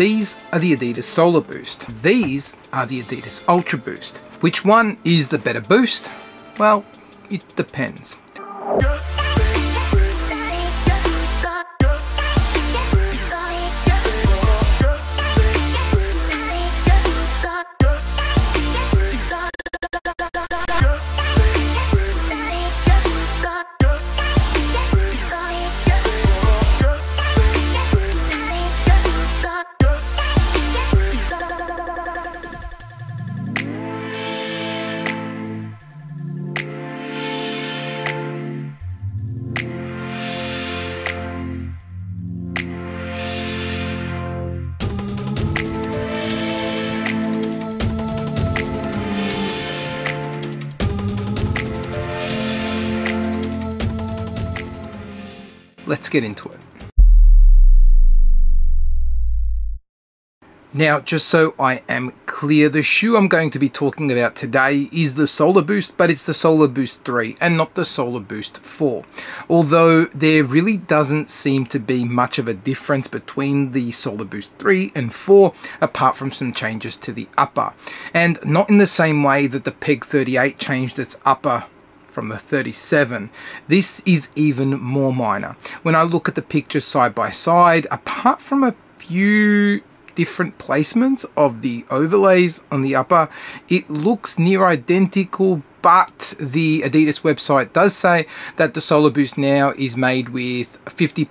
These are the Adidas Solar Boost. These are the Adidas Ultra Boost. Which one is the better boost? Well, it depends. Let's get into it. Now, just so I am clear, the shoe I'm going to be talking about today is the Solar Boost, but it's the Solar Boost 3 and not the Solar Boost 4. Although there really doesn't seem to be much of a difference between the Solar Boost 3 and 4, apart from some changes to the upper. And not in the same way that the Peg 38 changed its upper from the 37. This is even more minor. When I look at the pictures side by side, apart from a few different placements of the overlays on the upper, it looks near identical but the Adidas website does say that the Solar Boost now is made with 50%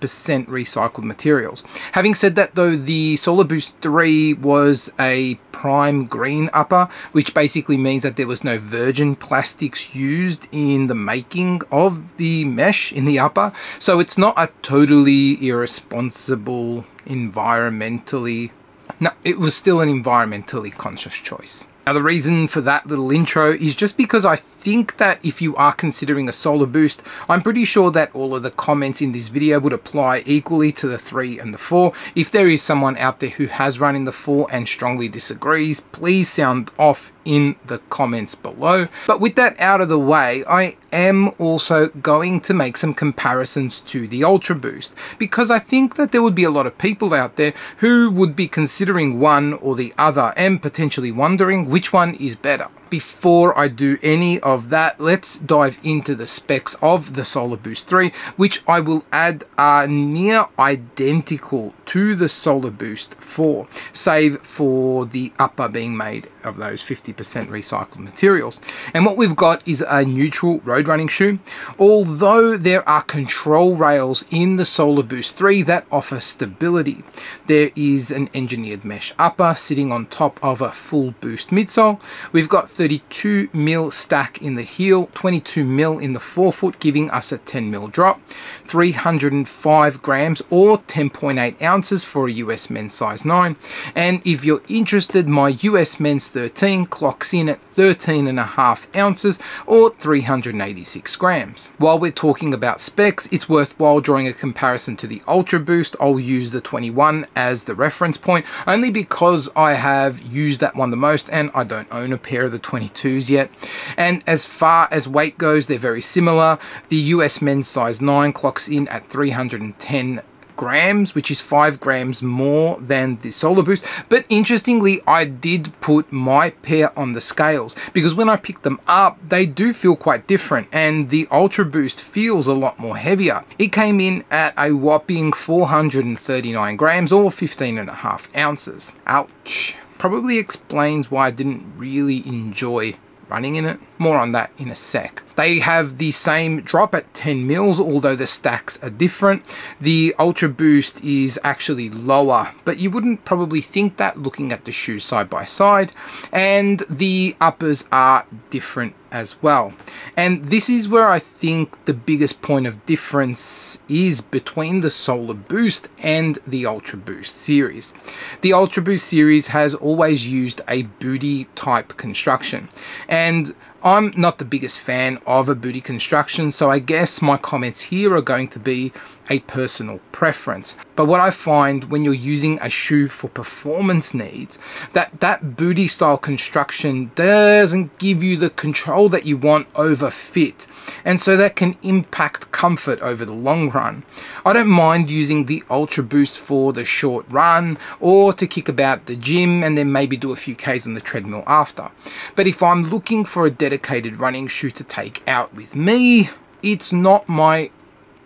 recycled materials. Having said that though, the Solar Boost 3 was a Primegreen upper, which basically means that there was no virgin plastics used in the making of the mesh in the upper. So it's not a totally irresponsible environmentally no, it was still an environmentally conscious choice. Now the reason for that little intro is just because I think that if you are considering a solar boost, I'm pretty sure that all of the comments in this video would apply equally to the 3 and the 4. If there is someone out there who has run in the 4 and strongly disagrees, please sound off in the comments below. But with that out of the way, I am also going to make some comparisons to the Ultra Boost because I think that there would be a lot of people out there who would be considering one or the other and potentially wondering which one is better before I do any of that, let's dive into the specs of the Solar Boost 3, which I will add are near identical to the Solar Boost 4, save for the upper being made of those 50% recycled materials. And what we've got is a neutral road running shoe, although there are control rails in the Solar Boost 3 that offer stability. There is an engineered mesh upper sitting on top of a full boost midsole. We've got 32 mil stack in the heel, 22 mil in the forefoot, giving us a 10 mil drop, 305 grams or 10.8 ounces for a US men's size 9. And if you're interested, my US men's 13 clocks in at 13 and a half ounces or 386 grams. While we're talking about specs, it's worthwhile drawing a comparison to the Ultra Boost. I'll use the 21 as the reference point, only because I have used that one the most and I don't own a pair of the 22s yet. And as far as weight goes, they're very similar. The US men's size 9 clocks in at 310 grams, which is 5 grams more than the Solar Boost. But interestingly, I did put my pair on the scales because when I picked them up, they do feel quite different and the Ultra Boost feels a lot more heavier. It came in at a whopping 439 grams or 15 and a half ounces. Ouch probably explains why I didn't really enjoy running in it. More on that in a sec. They have the same drop at 10 mils, although the stacks are different. The Ultra Boost is actually lower, but you wouldn't probably think that looking at the shoes side by side. And the uppers are different as well. And this is where I think the biggest point of difference is between the Solar Boost and the Ultra Boost series. The Ultra Boost series has always used a booty type construction and I'm not the biggest fan of a booty construction, so I guess my comments here are going to be a personal preference. But what I find when you're using a shoe for performance needs, that that booty style construction doesn't give you the control that you want over fit. And so that can impact comfort over the long run. I don't mind using the Ultra Boost for the short run or to kick about the gym and then maybe do a few Ks on the treadmill after. But if I'm looking for a dedicated running shoe to take out with me, it's not my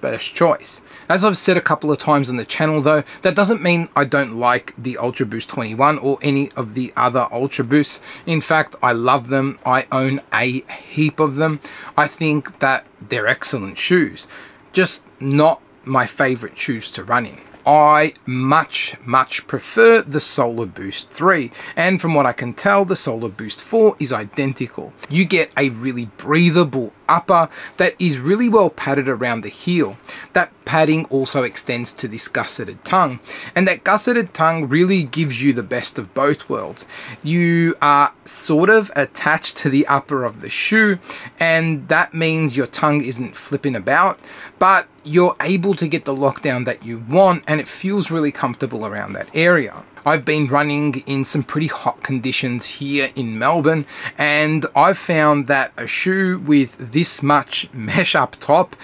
first choice. As I've said a couple of times on the channel though, that doesn't mean I don't like the Ultra Boost 21 or any of the other Ultra Boosts. In fact, I love them. I own a heap of them. I think that they're excellent shoes. Just not my favorite shoes to run in. I much, much prefer the Solar Boost 3. And from what I can tell, the Solar Boost 4 is identical. You get a really breathable upper that is really well padded around the heel. That padding also extends to this gusseted tongue and that gusseted tongue really gives you the best of both worlds. You are sort of attached to the upper of the shoe and that means your tongue isn't flipping about but you're able to get the lockdown that you want and it feels really comfortable around that area. I've been running in some pretty hot conditions here in Melbourne and I've found that a shoe with this much mesh up top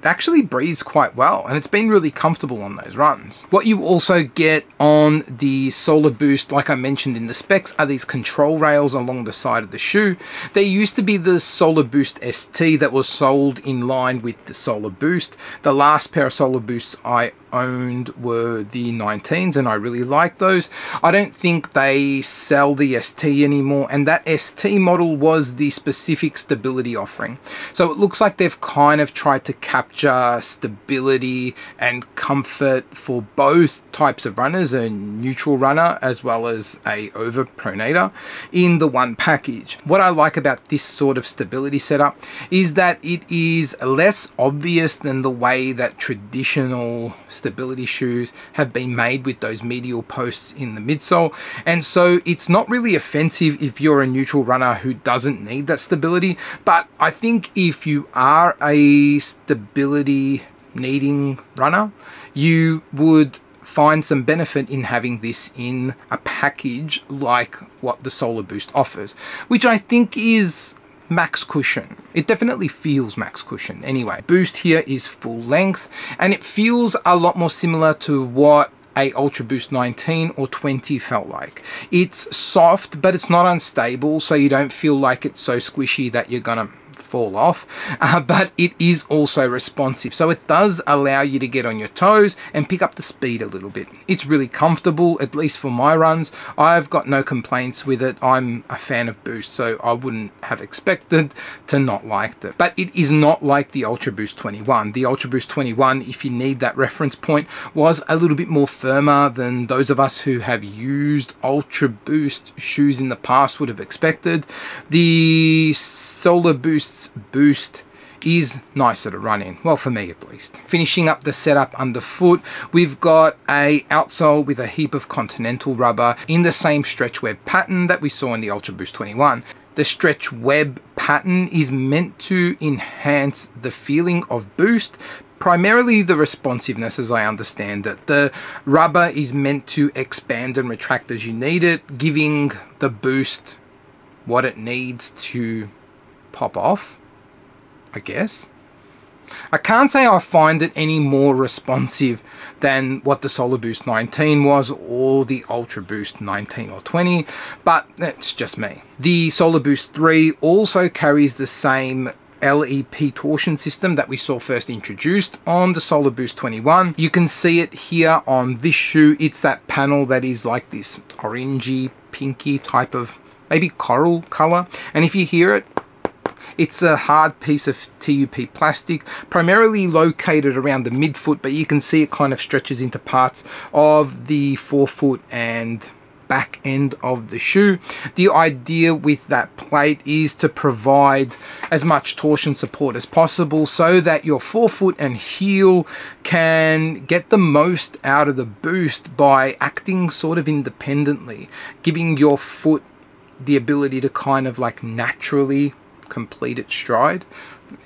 it actually breathes quite well and it's been really comfortable on those runs. What you also get on the Solar Boost, like I mentioned in the specs, are these control rails along the side of the shoe. There used to be the Solar Boost ST that was sold in line with the Solar Boost. The last pair of Solar Boosts I owned were the 19s and I really like those. I don't think they sell the ST anymore and that ST model was the specific stability offering. So it looks like they've kind of tried to capture stability and comfort for both types of runners, a neutral runner as well as a over pronator in the one package. What I like about this sort of stability setup is that it is less obvious than the way that traditional stability shoes have been made with those medial posts in the midsole. And so it's not really offensive if you're a neutral runner who doesn't need that stability. But I think if you are a stability needing runner, you would find some benefit in having this in a package like what the Solar Boost offers, which I think is max cushion. It definitely feels max cushion anyway. Boost here is full length and it feels a lot more similar to what a Ultra Boost 19 or 20 felt like. It's soft, but it's not unstable, so you don't feel like it's so squishy that you're gonna fall off, uh, but it is also responsive. So it does allow you to get on your toes and pick up the speed a little bit. It's really comfortable, at least for my runs. I've got no complaints with it. I'm a fan of Boost, so I wouldn't have expected to not like it. But it is not like the Ultra Boost 21. The Ultra Boost 21, if you need that reference point, was a little bit more firmer than those of us who have used Ultra Boost shoes in the past would have expected. The Solar Boost boost is nicer to run in. Well for me at least. Finishing up the setup underfoot we've got a outsole with a heap of continental rubber in the same stretch web pattern that we saw in the ultra boost 21 the stretch web pattern is meant to enhance the feeling of boost primarily the responsiveness as I understand it. The rubber is meant to expand and retract as you need it, giving the boost what it needs to pop off, I guess. I can't say I find it any more responsive than what the Solar Boost 19 was or the Ultra Boost 19 or 20, but it's just me. The Solar Boost 3 also carries the same LEP torsion system that we saw first introduced on the Solar Boost 21. You can see it here on this shoe. It's that panel that is like this orangey, pinky type of maybe coral color. And if you hear it, it's a hard piece of TPU plastic, primarily located around the midfoot, but you can see it kind of stretches into parts of the forefoot and back end of the shoe. The idea with that plate is to provide as much torsion support as possible so that your forefoot and heel can get the most out of the boost by acting sort of independently, giving your foot the ability to kind of like naturally complete its stride.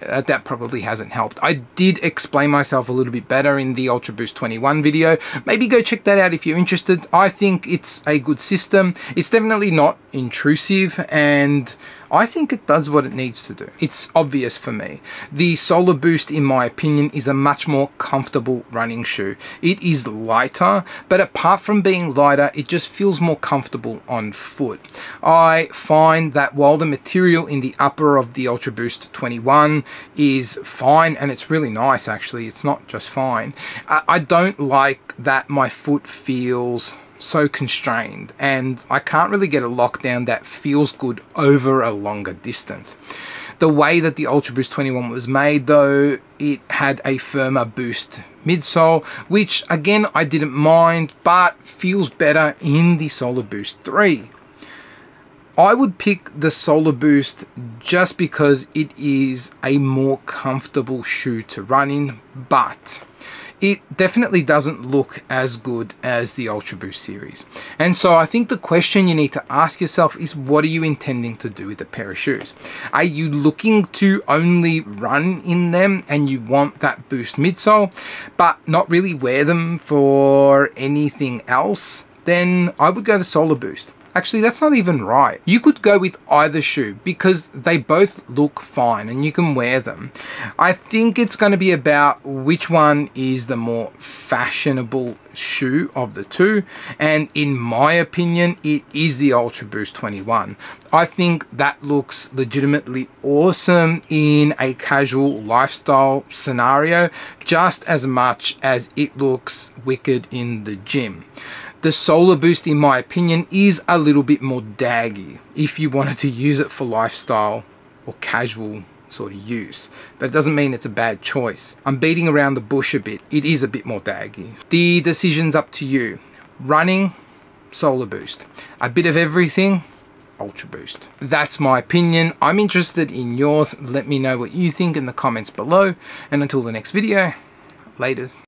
Uh, that probably hasn't helped. I did explain myself a little bit better in the Ultra Boost 21 video. Maybe go check that out if you're interested. I think it's a good system. It's definitely not intrusive and I think it does what it needs to do. It's obvious for me. The Solar Boost, in my opinion, is a much more comfortable running shoe. It is lighter, but apart from being lighter, it just feels more comfortable on foot. I find that while the material in the upper of the Ultra Boost 21 is fine, and it's really nice actually, it's not just fine, I don't like that my foot feels so constrained and I can't really get a lockdown that feels good over a longer distance. The way that the Ultra Boost 21 was made though, it had a firmer boost midsole, which again I didn't mind, but feels better in the Solar Boost 3. I would pick the Solar Boost just because it is a more comfortable shoe to run in, but it definitely doesn't look as good as the Ultra Boost series. And so I think the question you need to ask yourself is what are you intending to do with a pair of shoes? Are you looking to only run in them and you want that boost midsole, but not really wear them for anything else? Then I would go the Solar Boost. Actually, that's not even right. You could go with either shoe because they both look fine and you can wear them. I think it's going to be about which one is the more fashionable shoe of the two and in my opinion it is the Ultra Boost 21. I think that looks legitimately awesome in a casual lifestyle scenario just as much as it looks wicked in the gym. The Solar Boost, in my opinion, is a little bit more daggy if you wanted to use it for lifestyle or casual sort of use. But it doesn't mean it's a bad choice. I'm beating around the bush a bit. It is a bit more daggy. The decision's up to you. Running, Solar Boost. A bit of everything, Ultra Boost. That's my opinion. I'm interested in yours. Let me know what you think in the comments below. And until the next video, laters.